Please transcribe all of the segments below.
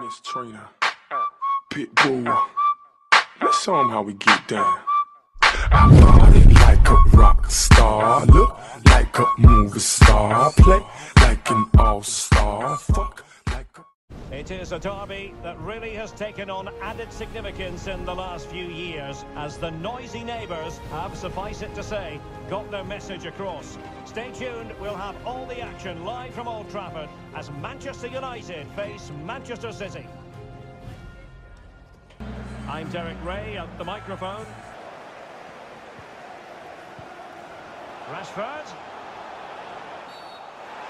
Miss Trina, Pitbull. Let's show 'em how we get down. I body like It is a derby that really has taken on added significance in the last few years as the noisy neighbours have, suffice it to say, got their message across. Stay tuned, we'll have all the action live from Old Trafford as Manchester United face Manchester City. I'm Derek Ray at the microphone. Rashford.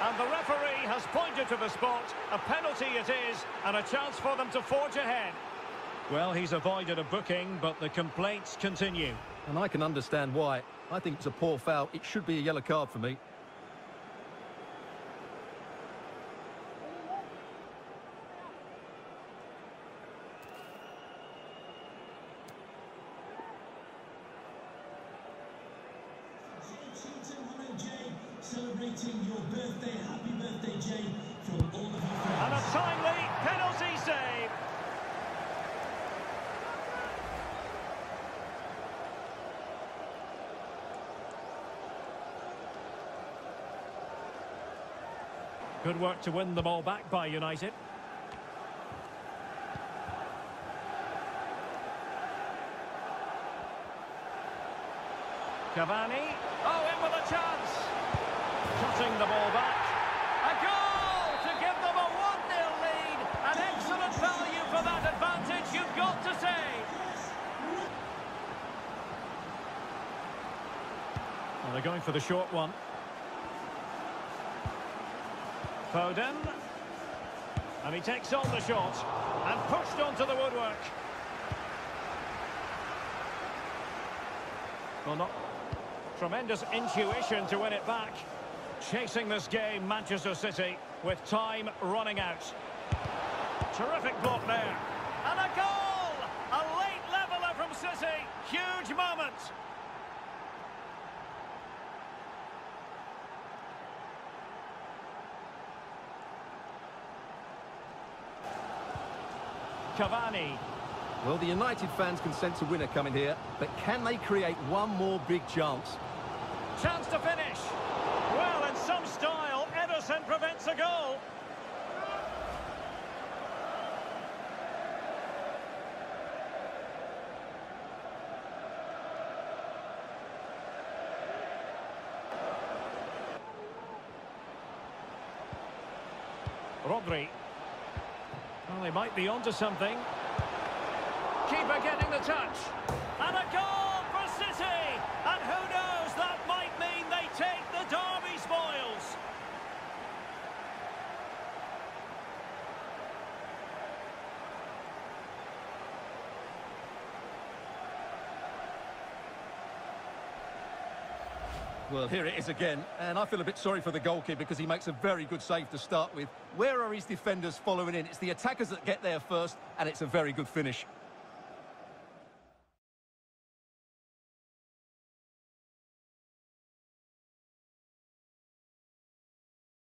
And the referee has pointed to the spot. A penalty it is, and a chance for them to forge ahead. Well, he's avoided a booking, but the complaints continue. And I can understand why. I think it's a poor foul. It should be a yellow card for me. Celebrating your birthday. Happy birthday, Jay, from all of your friends. And a timely penalty save. Good work to win the ball back by United. Cavani. Oh, in with a chance. Cutting the ball back. A goal to give them a 1-0 lead. An excellent value for that advantage, you've got to say. Well, they're going for the short one. Foden. And he takes on the shot. And pushed onto the woodwork. Well, not tremendous intuition to win it back. Chasing this game, Manchester City, with time running out. Terrific block there. And a goal! A late leveller from City. Huge moment. Cavani. Well, the United fans can sense a winner coming here, but can they create one more big chance? Chance to finish. Well, in some style, Ederson prevents a goal. Rodri. Well, they might be onto something. Keeper getting the touch. And a goal for City! And who knows, that might mean they take the derby spoils. Well, here it is again, and I feel a bit sorry for the goalkeeper because he makes a very good save to start with. Where are his defenders following in? It's the attackers that get there first, and it's a very good finish.